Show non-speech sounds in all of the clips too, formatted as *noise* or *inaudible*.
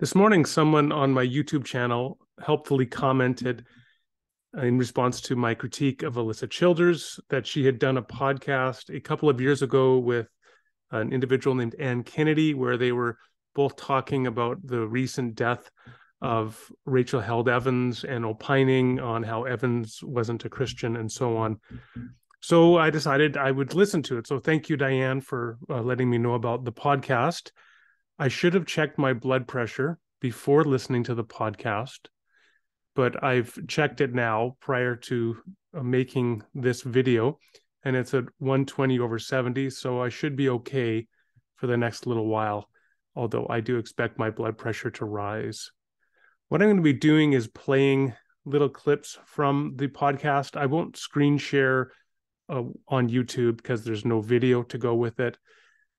This morning, someone on my YouTube channel helpfully commented in response to my critique of Alisa Childers that she had done a podcast a couple of years ago with an individual named Anne Kennedy, where they were both talking about the recent death of Rachel Held Evans and opining on how Evans wasn't a Christian and so on. So I decided I would listen to it. So thank you, Diane, for uh, letting me know about the podcast. I should have checked my blood pressure before listening to the podcast but I've checked it now prior to uh, making this video, and it's at 120 over 70. So I should be okay for the next little while, although I do expect my blood pressure to rise. What I'm going to be doing is playing little clips from the podcast. I won't screen share uh, on YouTube because there's no video to go with it.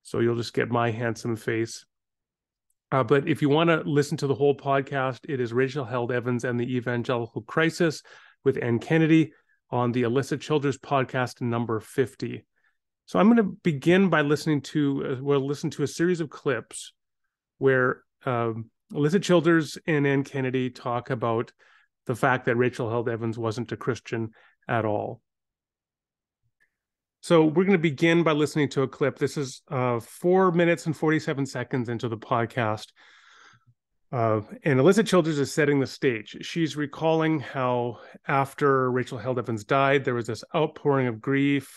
So you'll just get my handsome face. Uh, but if you want to listen to the whole podcast, it is Rachel Held Evans and the Evangelical Crisis with Anne Kennedy on the Alisa Childers podcast number 50. So I'm going to begin by listening to, uh, we'll listen to a series of clips where um, Alisa Childers and Anne Kennedy talk about the fact that Rachel Held Evans wasn't a Christian at all. So we're going to begin by listening to a clip. This is uh, four minutes and 47 seconds into the podcast. Uh, and Alisa Childers is setting the stage. She's recalling how after Rachel Held Evans died, there was this outpouring of grief,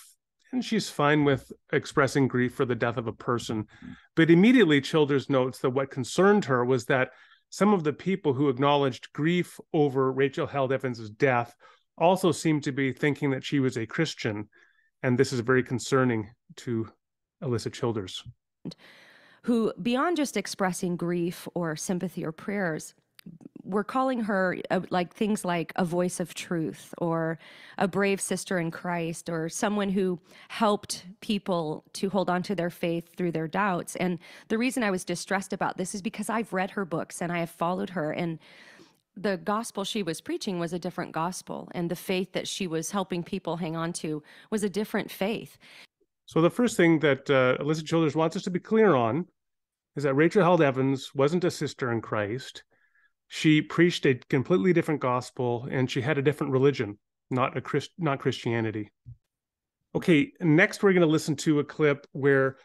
and she's fine with expressing grief for the death of a person. But immediately, Childers notes that what concerned her was that some of the people who acknowledged grief over Rachel Held Evans' death also seemed to be thinking that she was a Christian and this is very concerning to Alisa Childers. Who, beyond just expressing grief or sympathy or prayers, we're calling her uh, like things like a voice of truth or a brave sister in Christ or someone who helped people to hold on to their faith through their doubts. And the reason I was distressed about this is because I've read her books and I have followed her and the gospel she was preaching was a different gospel, and the faith that she was helping people hang on to was a different faith. So, the first thing that uh, Alisa Childers wants us to be clear on is that Rachel Held Evans wasn't a sister in Christ. She preached a completely different gospel, and she had a different religion, not a Christ, not Christianity. Okay, next we're going to listen to a clip where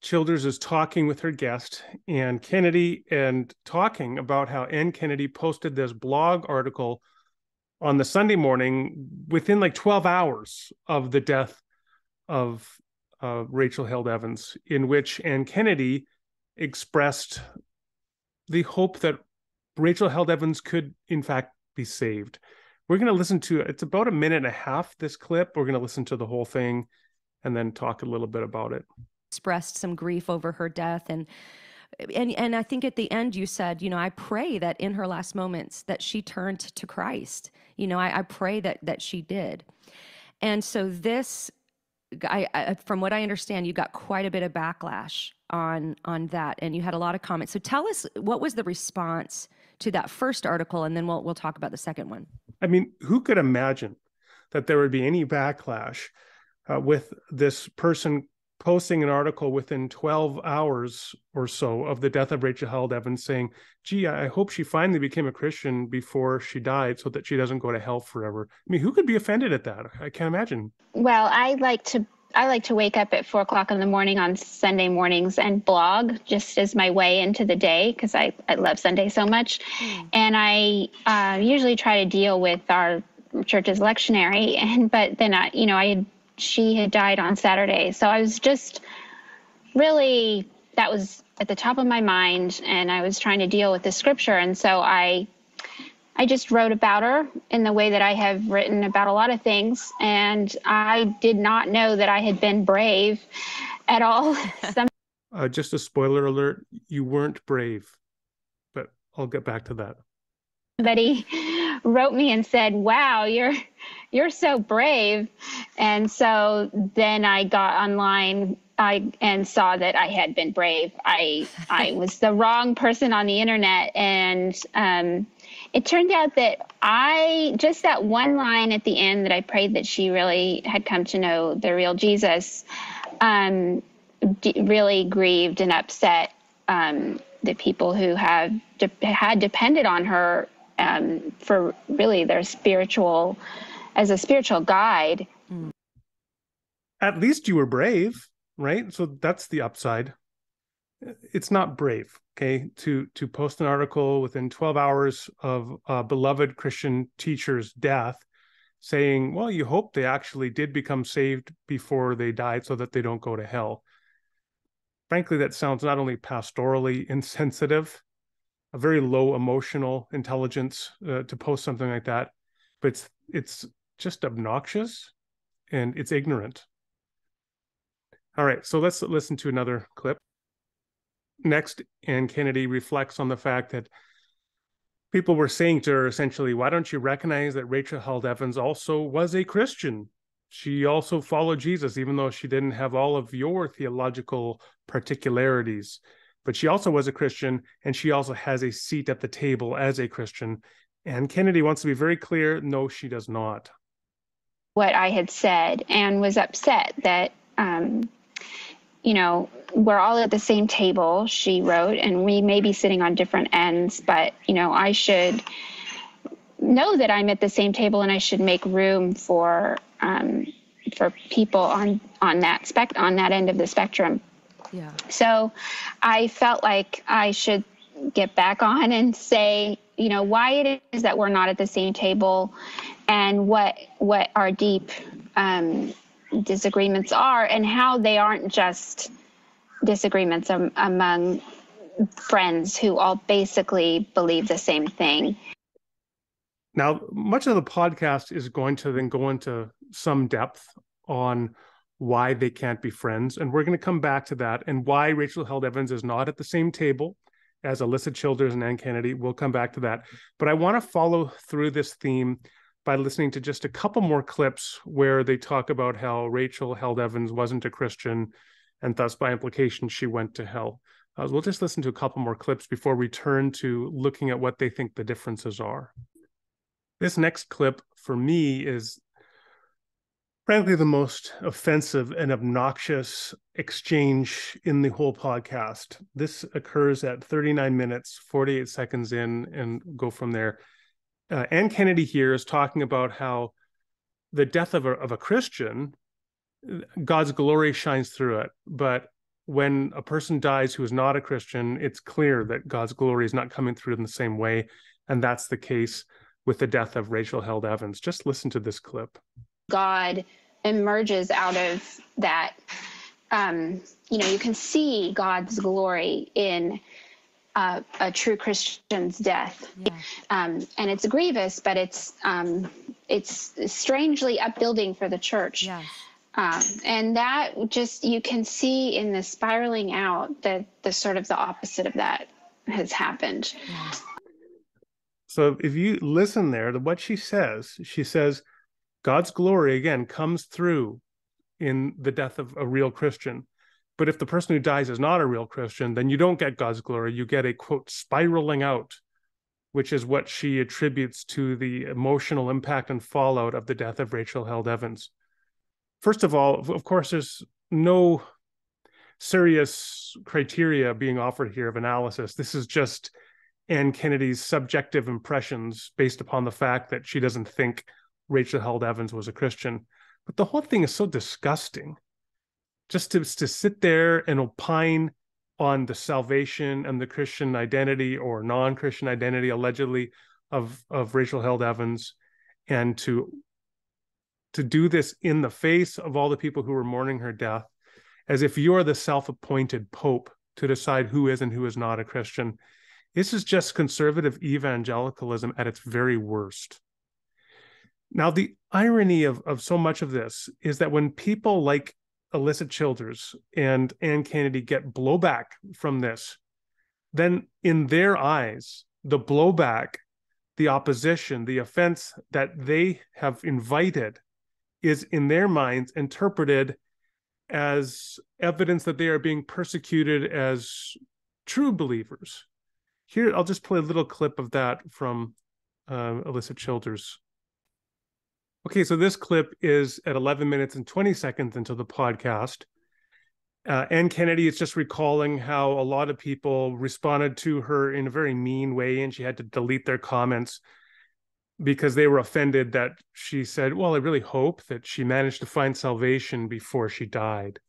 Childers is talking with her guest, Anne Kennedy, and talking about how Anne Kennedy posted this blog article on the Sunday morning within like 12 hours of the death of uh, Rachel Held Evans, in which Anne Kennedy expressed the hope that Rachel Held Evans could, in fact, be saved. We're going to listen to it's about a minute and a half, this clip. We're going to listen to the whole thing and then talk a little bit about it expressed some grief over her death and and and I think at the end you said, you know, I pray that in her last moments that she turned to Christ. You know, I, I pray that that she did. And so this, I, I, from what I understand, you got quite a bit of backlash on on that, and you had a lot of comments. So tell us what was the response to that first article, and then we'll we'll talk about the second one. I mean, who could imagine that there would be any backlash uh, with this person posting an article within 12 hours or so of the death of Rachel Held Evans saying, gee, I hope she finally became a Christian before she died so that she doesn't go to hell forever. I mean, who could be offended at that? I can't imagine. Well, I like to I like to wake up at four o'clock in the morning on Sunday mornings and blog just as my way into the day because I, I love Sunday so much. Mm. And I uh, usually try to deal with our church's lectionary. *laughs* And but then I, you know, I had she had died on Saturday. So I was just really, that was at the top of my mind. And I was trying to deal with the scripture. And so I, I just wrote about her in the way that I have written about a lot of things. And I did not know that I had been brave at all. *laughs* Some- uh, just a spoiler alert you weren't brave, but I'll get back to that. Somebody *laughs* wrote me and said, Wow, you're you're so brave. And so then I got online I and saw that I had been brave. I I *laughs* was the wrong person on the internet, and um, it turned out that I just that one line at the end that I prayed that she really had come to know the real Jesus, um, d- really grieved and upset um, the people who have de- had depended on her um, for really their spiritual as a spiritual guide. At least you were brave, right? So that's the upside. It's not brave, okay, to to post an article within 12 hours of a beloved Christian teacher's death saying, well, you hope they actually did become saved before they died so that they don't go to hell. Frankly, that sounds not only pastorally *laughs* insensitive, a very low emotional intelligence uh, to post something like that, but it's it's just obnoxious and it's ignorant. All right, so let's listen to another clip. Next, Anne Kennedy reflects on the fact that people were saying to her essentially, why don't you recognize that Rachel Held Evans also was a Christian? She also followed Jesus, even though she didn't have all of your theological particularities. But she also was a Christian, and she also has a seat at the table as a Christian. And Kennedy wants to be very clear no, she does not. What I had said and was upset that um, you know, we're all at the same table, she wrote, and we may be sitting on different ends, but, you know, I should know that I'm at the same table and I should make room for um, for people on on that spec on that end of the spectrum. Yeah. So I felt like I should get back on and say, you know, why it is that we're not at the same table and what what our deep um, disagreements are and how they aren't just disagreements am- among friends who all basically believe the same thing. Now, much of the podcast is going to then go into some depth on why they can't be friends. And we're going to come back to that and why Rachel Held Evans is not at the same table as Alisa Childers and Anne Kennedy. We'll come back to that. But I want to follow through this theme by listening to just a couple more clips where they talk about how Rachel Held Evans wasn't a Christian and thus by implication she went to hell. Uh, we'll just listen to a couple more clips before we turn to looking at what they think the differences are. This next clip for me is frankly the most offensive and obnoxious exchange in the whole podcast. This occurs at 39 minutes, 48 seconds in, and go from there uh, Anne Kennedy here is talking about how the death of a, of a Christian, God's glory shines through it. But when a person dies who is not a Christian, it's clear that God's glory is not coming through in the same way. And that's the case with the death of Rachel Held Evans. Just listen to this clip. God emerges out of that. Um, you know, you can see God's glory in uh, a true Christian's death, yeah. um, and it's grievous, but it's um, it's strangely upbuilding for the church. Yes. Um, and that just you can see in the spiraling out that the sort of the opposite of that has happened. Yeah. So if you listen there to what she says, she says God's glory again comes through in the death of a real Christian. But if the person who dies is not a real Christian, then you don't get God's glory. You get a quote spiraling out, which is what she attributes to the emotional impact and fallout of the death of Rachel Held Evans. First of all, of course, there's no serious criteria being offered here of analysis. This is just Anne Kennedy's subjective impressions based upon the fact that she doesn't think Rachel Held Evans was a Christian. But the whole thing is so disgusting just to, to sit there and opine on the salvation and the Christian identity or non-Christian identity allegedly of of Rachel Held Evans and to to do this in the face of all the people who were mourning her death as if you're the self-appointed pope to decide who is and who is not a Christian. This is just conservative evangelicalism at its very worst. Now, the irony of, of so much of this is that when people like Alisa Childers and Anne Kennedy get blowback from this, then in their eyes, the blowback, the opposition, the offense that they have invited is in their minds interpreted as evidence that they are being persecuted as true believers. Here, I'll just play a little clip of that from uh, Alisa Childers. Okay, so this clip is at 11 minutes and 20 seconds into the podcast. Uh, Anne Kennedy is just recalling how a lot of people responded to her in a very mean way, and she had to delete their comments because they were offended that she said, Well, I really hope that she managed to find salvation before she died.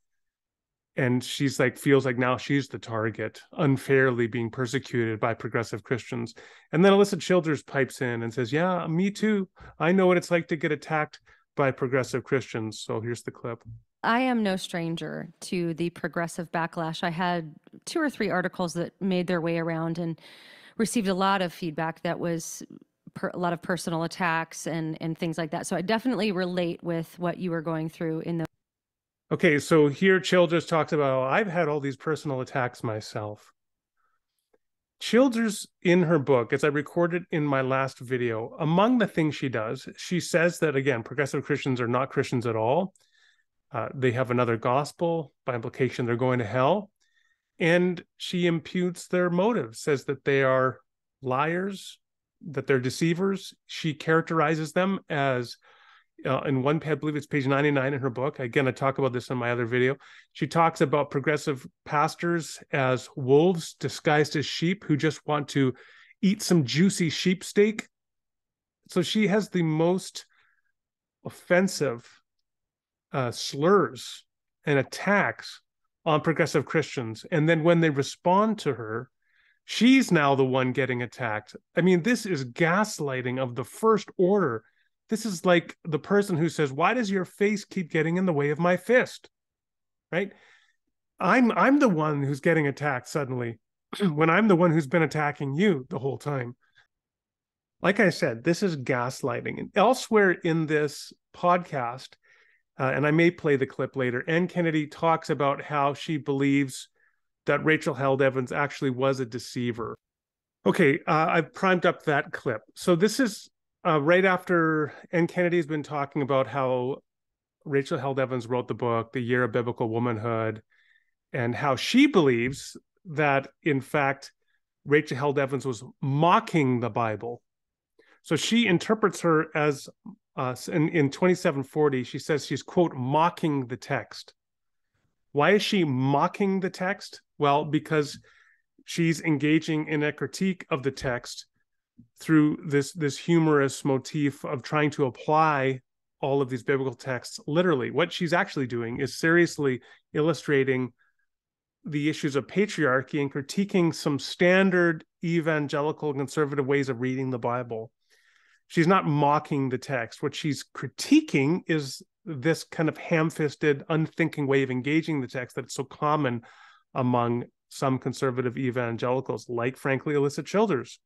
And she's like, feels like now she's the target, unfairly being persecuted by progressive Christians. And then alisa Childers pipes in and says, Yeah, me too. I know what it's like to get attacked by progressive Christians. So here's the clip. I am no stranger to the progressive backlash. I had two or three articles that made their way around and received a lot of feedback that was per, a lot of personal attacks and and things like that. So I definitely relate with what you were going through in the. Okay, so here Childers talks about I've had all these personal attacks myself. Childers in her book, as I recorded in my last video, among the things she does, she says that again, progressive Christians are not Christians at all. Uh, they have another gospel. By implication, they're going to hell. And she imputes their motives, says that they are liars, that they're deceivers. She characterizes them as, uh, in one, I believe it's page 99 in her book. Again, I talk about this in my other video. She talks about progressive pastors as wolves disguised as sheep who just want to eat some juicy sheep steak. So she has the most offensive uh, slurs and attacks on progressive Christians. And then when they respond to her, she's now the one getting attacked. I mean, this is gaslighting of the first order. This is like the person who says, "Why does your face keep getting in the way of my fist?" Right? I'm I'm the one who's getting attacked suddenly *clears throat* when I'm the one who's been attacking you the whole time. Like I said, this is gaslighting. And elsewhere in this podcast, uh, and I may play the clip later. Anne Kennedy talks about how she believes that Rachel Held Evans actually was a deceiver. Okay, uh, I've primed up that clip. So this is uh, right after Anne Kennedy's been talking about how Rachel Held Evans wrote the book, The Year of Biblical Womanhood, and how she believes that, in fact, Rachel Held Evans was mocking the Bible. So she interprets her as uh, in, in 2740, she says she's, quote, mocking the text. Why is she mocking the text? Well, because she's engaging in a critique of the text through this this humorous motif of trying to apply all of these biblical texts literally what she's actually doing is seriously illustrating the issues of patriarchy and critiquing some standard evangelical conservative ways of reading the bible she's not mocking the text. What she's critiquing is this kind of ham-fisted, unthinking way of engaging the text that's so common among some conservative evangelicals, like frankly Alisa Childers.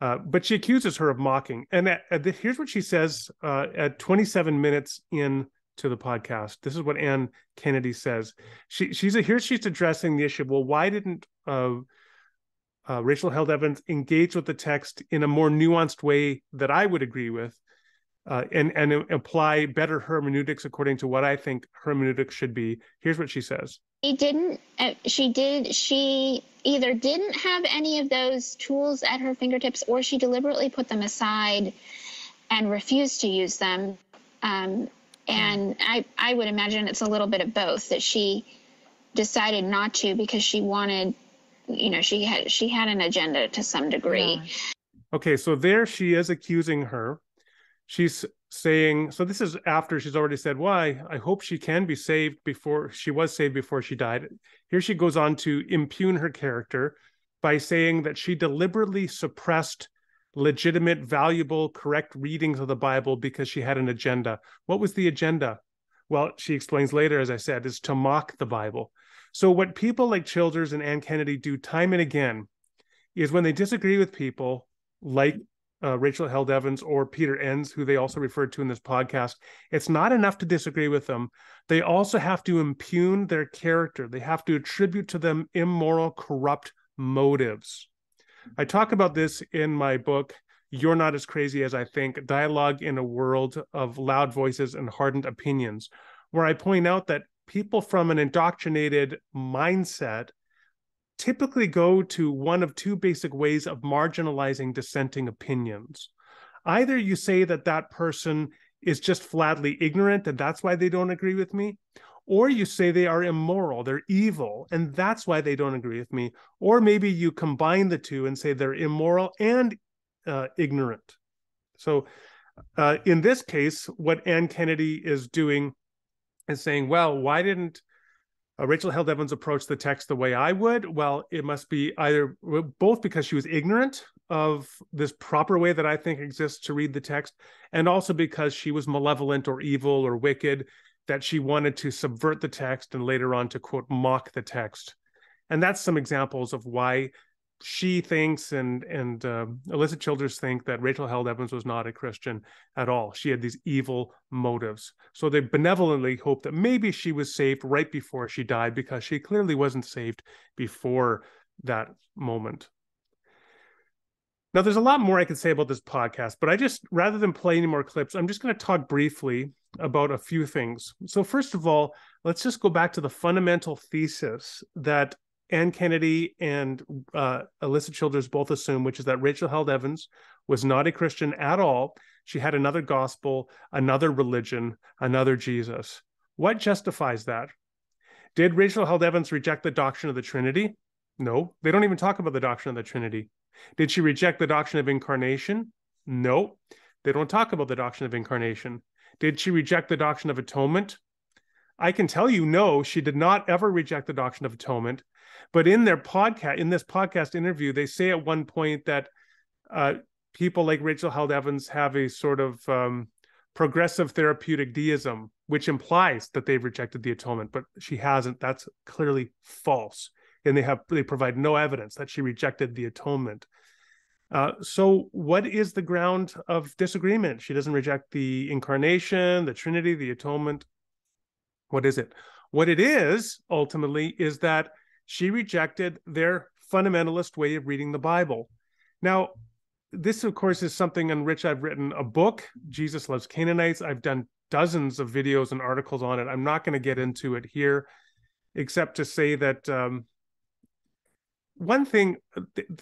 Uh, but she accuses her of mocking. And at, at the, here's what she says uh, at 27 minutes in to the podcast. This is what Anne Kennedy says. She she's a, here she's addressing the issue. Well, why didn't uh, uh, Rachel Held Evans engage with the text in a more nuanced way that I would agree with, uh, and and apply better hermeneutics according to what I think hermeneutics should be. Here's what she says. She didn't. Uh, she did. She either didn't have any of those tools at her fingertips, or she deliberately put them aside and refused to use them. Um, and I, I would imagine it's a little bit of both that she decided not to because she wanted you know she had she had an agenda to some degree yeah. okay so there she is accusing her she's saying so this is after she's already said why? I hope she can be saved before she was saved before she died. Here she goes on to impugn her character by saying that she deliberately suppressed legitimate valuable correct readings of the bible because she had an agenda. What was the agenda? Well she explains later as i said is to mock the bible. So, what people like Childers and Anne Kennedy do time and again is when they disagree with people like uh, Rachel Held Evans or Peter Enns, who they also referred to in this podcast, it's not enough to disagree with them. They also have to impugn their character, they have to attribute to them immoral, corrupt motives. I talk about this in my book, You're Not as Crazy as I Think Dialogue in a World of Loud Voices and Hardened Opinions, where I point out that people from an indoctrinated mindset typically go to one of two basic ways of marginalizing dissenting opinions. Either you say that that person is just flatly ignorant and that's why they don't agree with me, or you say they are immoral, they're evil, and that's why they don't agree with me. Or maybe you combine the two and say they're immoral and uh, ignorant. So, uh, in this case, what Anne Kennedy is doing is saying, well, why didn't uh, Rachel Held Evans approached the text the way I would? Well, it must be either both because she was ignorant of this proper way that I think exists to read the text, and also because she was malevolent or evil or wicked, that she wanted to subvert the text and later on to quote mock the text. And that's some examples of why she thinks and and uh, Alisa Childers think that Rachel Held Evans was not a Christian at all. She had these evil motives. So they benevolently hope that maybe she was saved right before she died because she clearly wasn't saved before that moment. Now, there's a lot more I could say about this podcast, but I just, rather than play any more clips, I'm just going to talk briefly about a few things. So, first of all, let's just go back to the fundamental thesis that Anne Kennedy and uh, Alisa Childers both assume, which is that Rachel Held Evans was not a Christian at all. She had another gospel, another religion, another Jesus. What justifies that? Did Rachel Held Evans reject the doctrine of the Trinity? No, they don't even talk about the doctrine of the Trinity. Did she reject the doctrine of incarnation? No, they don't talk about the doctrine of incarnation. Did she reject the doctrine of atonement? I can tell you, no, she did not ever reject the doctrine of atonement. But in their podcast, in this podcast interview, they say at one point that uh, people like Rachel Held Evans have a sort of um, progressive therapeutic deism, which implies that they've rejected the atonement, but she hasn't. That's clearly false and they have they provide no evidence that she rejected the atonement. Uh, so, what is the ground of disagreement? She doesn't reject the incarnation, the Trinity, the atonement. What is it? What it is ultimately is that she rejected their fundamentalist way of reading the Bible. Now, this, of course, is something on which I've written a book, Jesus Loves Canaanites. I've done dozens of videos and articles on it. I'm not going to get into it here, except to say that um, one thing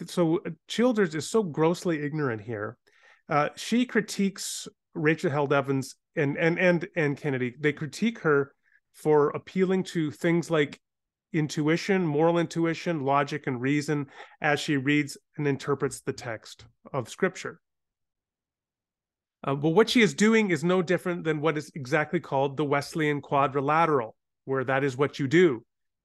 so childers is so grossly ignorant here uh, she critiques rachel held evans and and and and kennedy they critique her for appealing to things like intuition moral intuition logic and reason as she reads and interprets the text of scripture uh, but what she is doing is no different than what is exactly called the wesleyan quadrilateral where that is what you do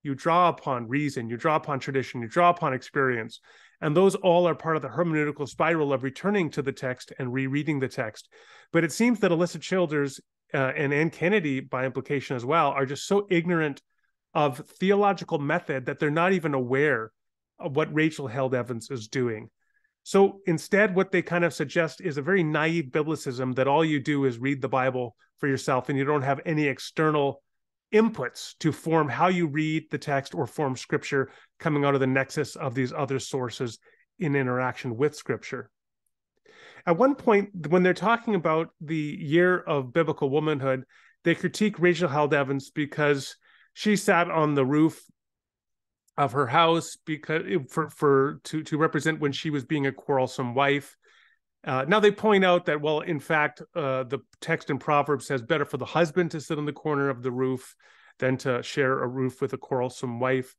you draw upon reason, you draw upon tradition, you draw upon experience. And those all are part of the hermeneutical spiral of returning to the text and rereading the text. But it seems that Alisa Childers uh, and Anne Kennedy, by implication as well, are just so ignorant of theological method that they're not even aware of what Rachel Held Evans is doing. So instead, what they kind of suggest is a very naive biblicism that all you do is read the Bible for yourself and you don't have any external inputs to form how you read the text or form scripture coming out of the nexus of these other sources in interaction with scripture. At one point, when they're talking about the year of biblical womanhood, they critique Rachel Held Evans because she sat on the roof of her house because for for to to represent when she was being a quarrelsome wife uh, now they point out that, well, in fact, uh, the text in Proverbs says better for the husband to sit on the corner of the roof than to share a roof with a quarrelsome wife.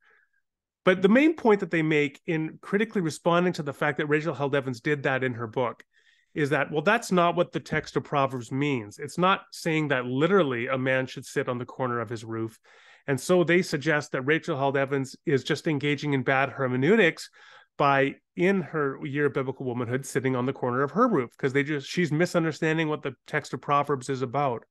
But the main point that they make in critically responding to the fact that Rachel Held Evans did that in her book is that, well, that's not what the text of Proverbs means. It's not saying that literally a man should sit on the corner of his roof. And so they suggest that Rachel Held Evans is just engaging in bad hermeneutics by in her year of biblical womanhood sitting on the corner of her roof because they just she's misunderstanding what the text of proverbs is about.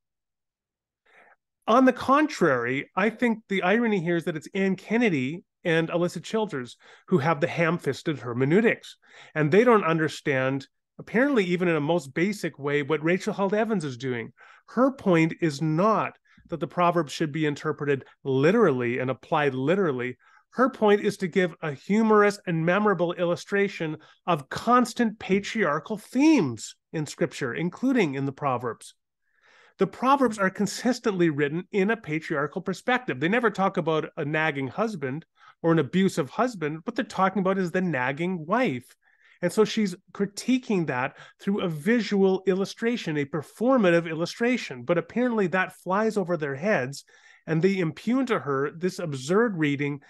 On the contrary i think the irony here is that it's anne kennedy and Alisa childers who have the ham-fisted hermeneutics and they don't understand apparently even in a most basic way what rachel held evans is doing. Her point is not that the proverbs should be interpreted literally and applied literally her point is to give a humorous and memorable illustration of constant patriarchal themes in scripture, including in the Proverbs. The Proverbs are consistently written in a patriarchal perspective. They never talk about a nagging husband or an abusive husband. What they're talking about is the nagging wife. And so she's critiquing that through a visual illustration, a performative illustration. But apparently that flies over their heads and they impugn to her this absurd reading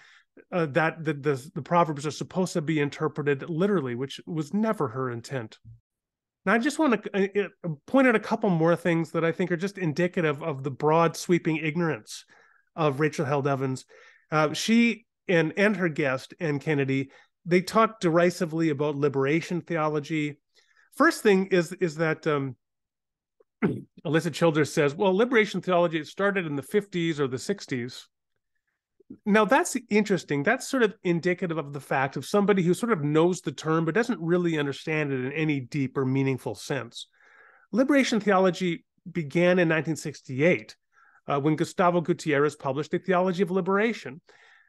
uh, that the, the the proverbs are supposed to be interpreted literally, which was never her intent. Now, I just want to uh, uh, point out a couple more things that I think are just indicative of the broad, sweeping ignorance of Rachel Held Evans. Uh, she and and her guest Anne Kennedy they talk derisively about liberation theology. First thing is is that um, *clears throat* Alisa Childers says, well, liberation theology started in the 50s or the 60s. Now that's interesting. That's sort of indicative of the fact of somebody who sort of knows the term but doesn't really understand it in any deep or meaningful sense. Liberation theology began in 1968 uh, when Gustavo Gutierrez published A Theology of Liberation.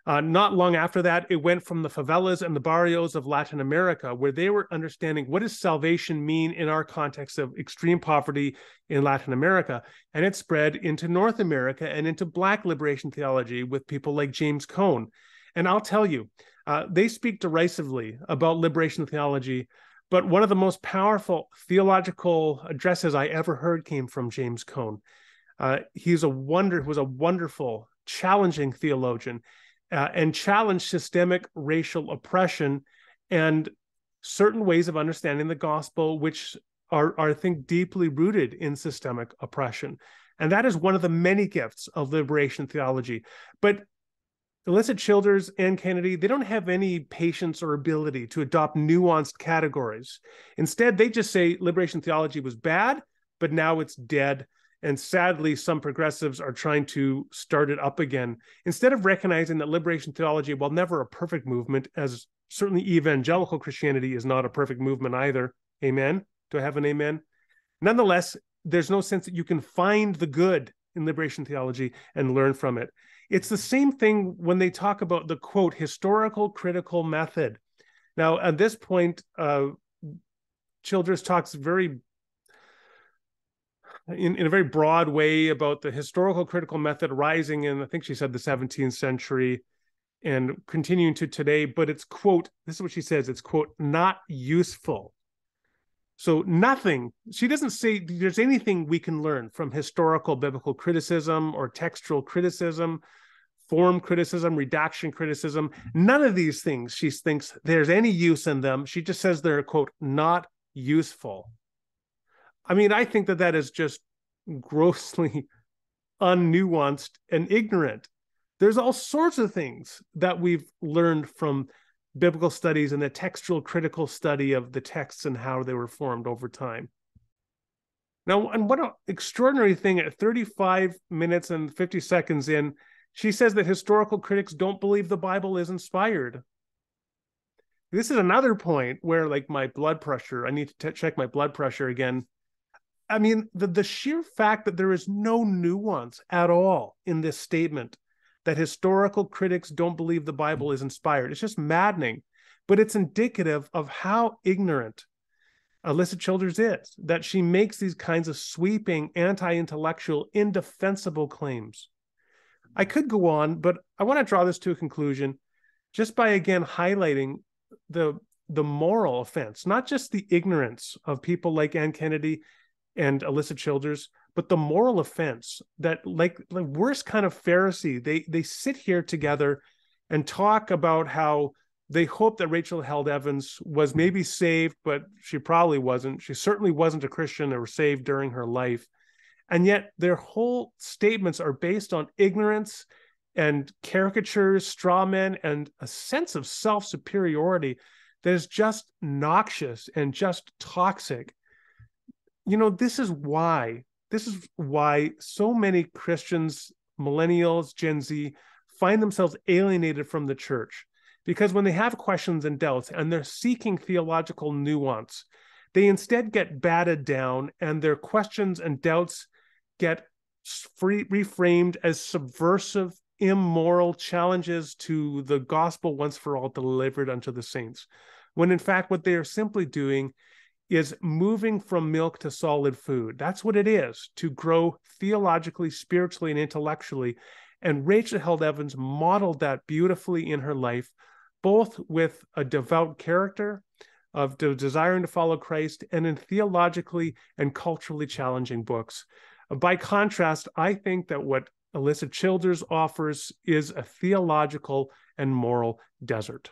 Uh, not long after that, it went from the favelas and the barrios of Latin America, where they were understanding what does salvation mean in our context of extreme poverty in Latin America, and it spread into North America and into Black liberation theology with people like James Cone. And I'll tell you, uh, they speak derisively about liberation theology, but one of the most powerful theological addresses I ever heard came from James Cone. Uh, he's a wonder was a wonderful, challenging theologian uh, and challenge systemic racial oppression and certain ways of understanding the gospel, which are, are, I think, deeply rooted in systemic oppression. And that is one of the many gifts of liberation theology. But Alisa Childers and Kennedy, they don't have any patience or ability to adopt nuanced categories. Instead, they just say liberation theology was bad, but now it's dead. And sadly, some progressives are trying to start it up again instead of recognizing that liberation theology, while never a perfect movement, as certainly evangelical Christianity is not a perfect movement either. Amen. Do I have an amen? Nonetheless, there's no sense that you can find the good in liberation theology and learn from it. It's the same thing when they talk about the quote historical critical method. Now, at this point, uh, Childers talks very in, in a very broad way about the historical critical method rising in, I think she said, the 17th century and continuing to today. But it's, quote, this is what she says it's, quote, not useful. So, nothing, she doesn't say there's anything we can learn from historical biblical criticism or textual criticism, form criticism, redaction criticism. None of these things she thinks there's any use in them. She just says they're, quote, not useful. I mean, I think that that is just grossly *laughs* unnuanced and ignorant. There's all sorts of things that we've learned from biblical studies and the textual critical study of the texts and how they were formed over time. Now, and what an extraordinary thing at 35 minutes and 50 seconds in, she says that historical critics don't believe the Bible is inspired. This is another point where, like, my blood pressure, I need to t- check my blood pressure again I mean, the, the sheer fact that there is no nuance at all in this statement that historical critics don't believe the Bible is inspired, it's just maddening. But it's indicative of how ignorant Alisa Childers is, that she makes these kinds of sweeping, anti intellectual, indefensible claims. I could go on, but I want to draw this to a conclusion just by again highlighting the the moral offense, not just the ignorance of people like Anne Kennedy and Alisa Childers, but the moral offense that like the worst kind of Pharisee, they they sit here together and talk about how they hope that Rachel Held Evans was maybe saved, but she probably wasn't. She certainly wasn't a Christian or saved during her life. And yet their whole statements are based on ignorance and caricatures, straw men, and a sense of self superiority that is just noxious and just toxic you know, this is why, this is why so many Christians, millennials, Gen Z, find themselves alienated from the church. Because when they have questions and doubts and they're seeking theological nuance, they instead get batted down and their questions and doubts get free, reframed as subversive, immoral challenges to the gospel once for all delivered unto the saints. When in fact, what they are simply doing is moving from milk to solid food. That's what it is to grow theologically, spiritually, and intellectually. And Rachel Held Evans modeled that beautifully in her life, both with a devout character of de- desiring to follow Christ and in theologically and culturally challenging books. By contrast, I think that what Alisa Childers offers is a theological and moral desert.